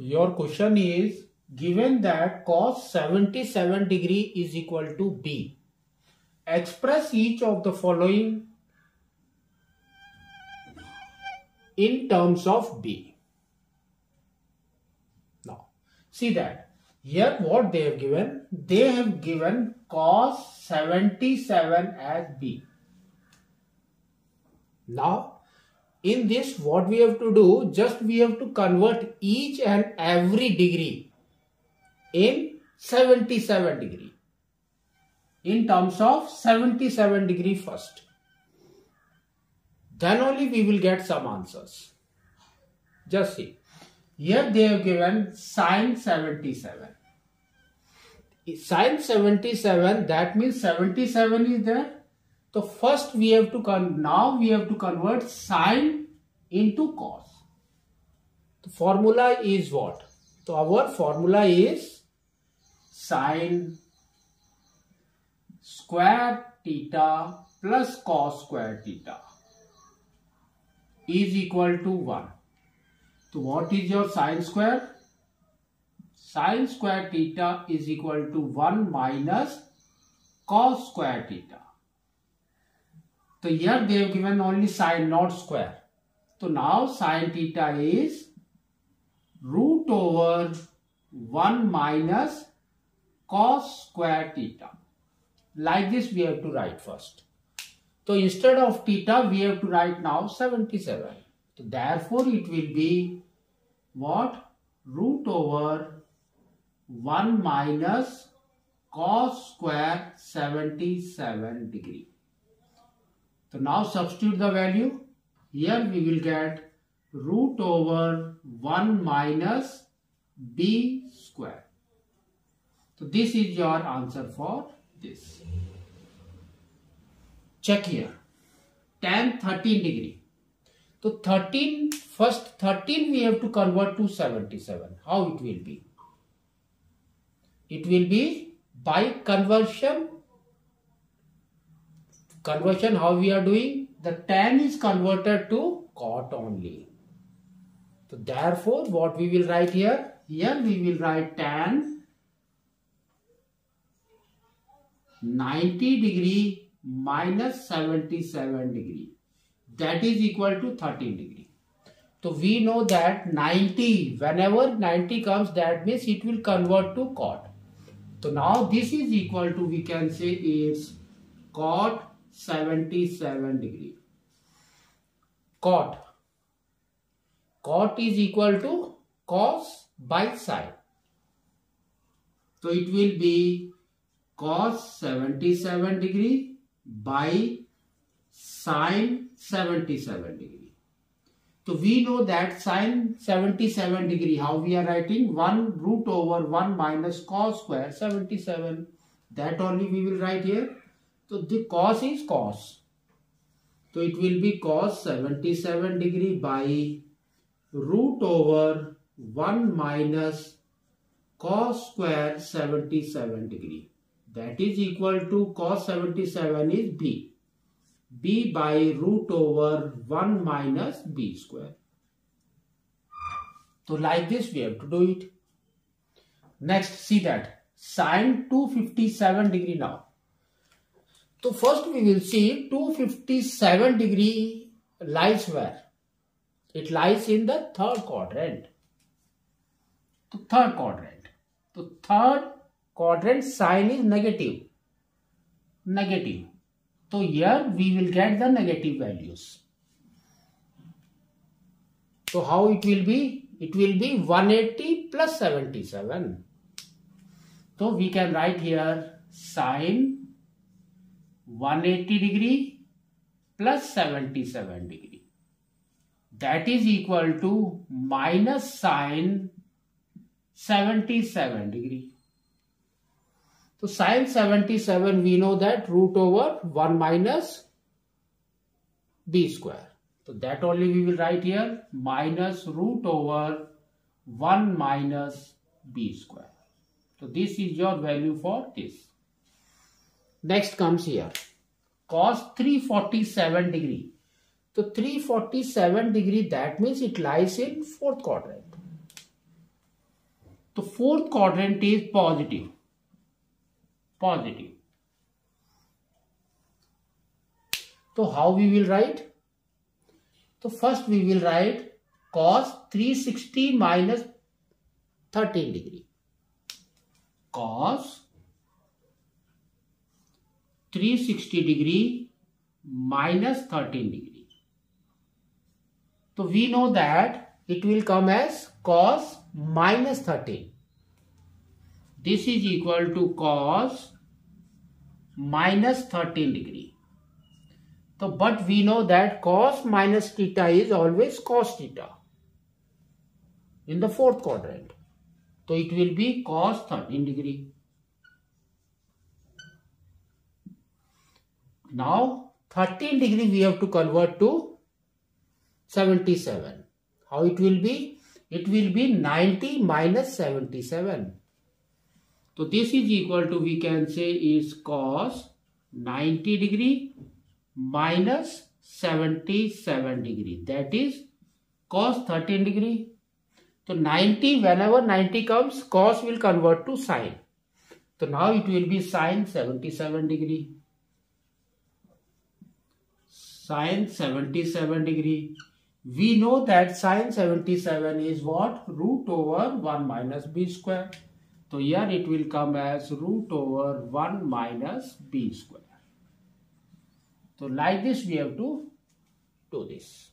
your question is given that cos 77 degree is equal to B. Express each of the following in terms of B. Now, see that here what they have given, they have given cos 77 as B. Now, in this what we have to do, just we have to convert each and every degree in 77 degree. In terms of 77 degree first. Then only we will get some answers. Just see. Here they have given sine 77 sine 77 that means 77 is there so first we have to now we have to convert sine into cos the formula is what so our formula is sine square theta plus cos square theta is equal to 1. So what is your sine square? Sine square theta is equal to 1 minus cos square theta. तो here they've given only sine not square तो now sine theta is root over one minus cos square theta like this we have to write first तो instead of theta we have to write now seventy seven तो therefore it will be what root over one minus cos square seventy seven degree So now substitute the value. Here we will get root over 1 minus b square. So this is your answer for this. Check here. Tan 13 degree. So 13, first 13 we have to convert to 77. How it will be? It will be by conversion. Conversion how we are doing? The tan is converted to cot only. So therefore what we will write here? Here we will write tan 90 degree minus 77 degree that is equal to 13 degree. So we know that 90 whenever 90 comes that means it will convert to cot. So now this is equal to we can say is cot 77 degree. Cot. Cot is equal to cos by sine. So it will be cos 77 degree by sine 77 degree. So we know that sine 77 degree, how we are writing 1 root over 1 minus cos square 77. That only we will write here. So the cos is cos. So it will be cos 77 degree by root over 1 minus cos square 77 degree that is equal to cos 77 is b. b by root over 1 minus b square. So like this we have to do it. Next see that sine 257 degree now. So first we will see 257 degree lies where? It lies in the third quadrant. The third quadrant. The third quadrant sine is negative. Negative. So here we will get the negative values. So how it will be? It will be 180 plus 77. So we can write here sine 180 degree plus 77 degree. That is equal to minus sine 77 degree. So sine 77 we know that root over 1 minus b square. So that only we will write here minus root over 1 minus b square. So this is your value for this. Next comes here cos 347 degree. So 347 degree that means it lies in fourth quadrant. The fourth quadrant is positive. Positive. So how we will write? So first we will write cos 360 minus 13 degree. Cos 360 degree minus 13 degree. So we know that it will come as cos minus 13. This is equal to cos minus 13 degree. So, but we know that cos minus theta is always cos theta in the fourth quadrant. So, it will be cos 13 degree. Now, 13 degree we have to convert to 77. How it will be? It will be 90 minus 77. So, this is equal to we can say is cos 90 degree minus 77 degree that is cos 13 degree so 90 whenever 90 comes cos will convert to sine so now it will be sine 77 degree sine 77 degree. We know that sine 77 is what? Root over 1 minus b square. So here it will come as root over 1 minus b square. So like this we have to do this.